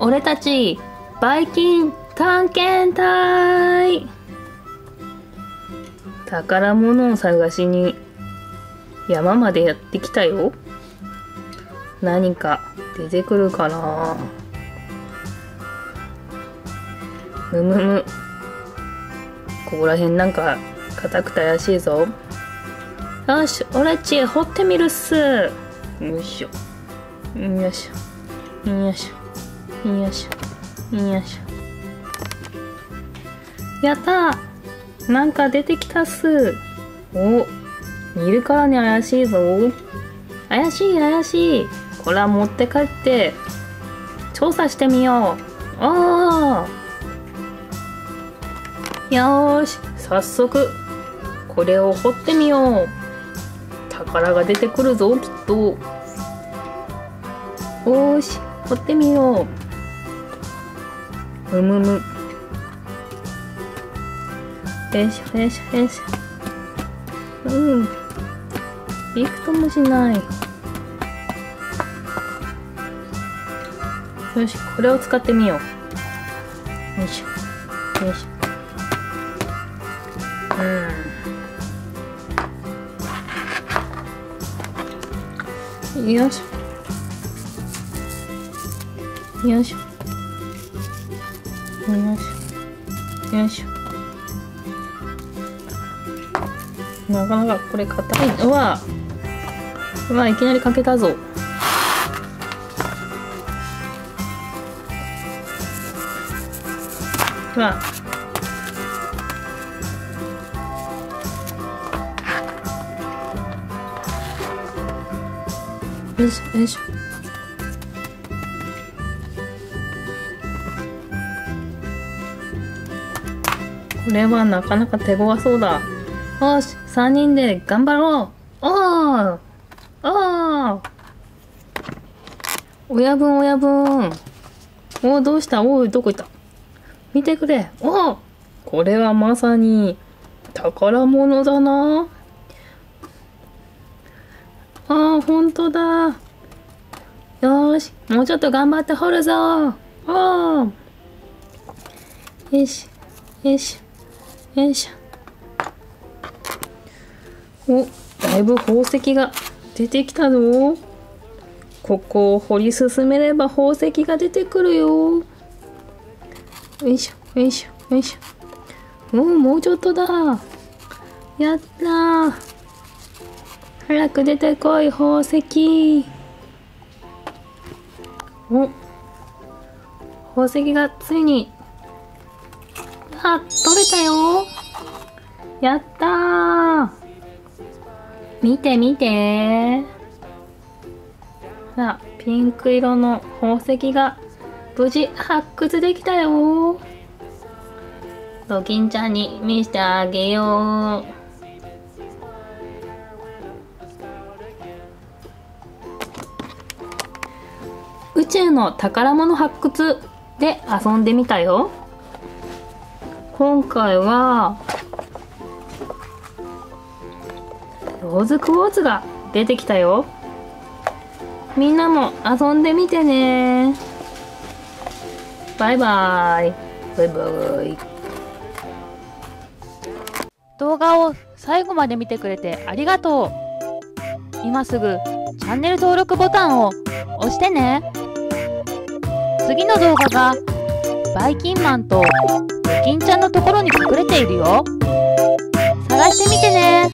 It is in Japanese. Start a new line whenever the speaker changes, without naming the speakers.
俺たちバイキン探検隊。宝物を探しに山までやってきたよ。何か出てくるかな。むむむ。ここら辺なんか硬くて怪しいぞ。よし俺っち掘ってみるっす。よいしょ。よいしょ。よいしょ。よいし。ょよいし。ょやった。なんか出てきたっす。お見るからに怪しいぞ。怪しい怪しい。これは持って帰って調査してみよう。おー。よーし。早速これを掘ってみよう。宝が出てくるぞきっと。おーし。掘ってみよう。むむ。むよいしょよいしょよいしょ。うん。びくともしない。よしこれを使ってみよう。よいしょよいしょ。うん。よいしょ。よいしょ。よいし。ょよいし。ょなかなかこれ硬いうわうわいきなりかけたぞうわよいし。ょよいし。ょこれはなかなか手強そうだ。よし3人で頑張ろう。おーおー。親分親分おおどうした？おいどこ行った？見てくれ。おおこれはまさに宝物だな。あーほんとだ。よーしもうちょっと頑張って掘るぞ。おー。よしよし。よいしょ。おだいぶ宝石が出てきたぞ。ここを掘り進めれば宝石が出てくるよ。よいしょよいしょよいしょ。おおもうちょっとだ。やったー。早く出てこい宝石。お宝石がついにあ取れたよ。やったー。見て見て。さあピンク色の宝石が無事発掘できたよ。ドキンちゃんに見せてあげよう。宇宙の宝物発掘で遊んでみたよ。今回はローズクォーツが出てきたよ。みんなも遊んでみてね。バイバイ。バイバイ。
動画を最後まで見てくれてありがとう。今すぐチャンネル登録ボタンを押してね。次の動画がバイキンマンとドキンちゃんのところに隠れているよ。探してみてね。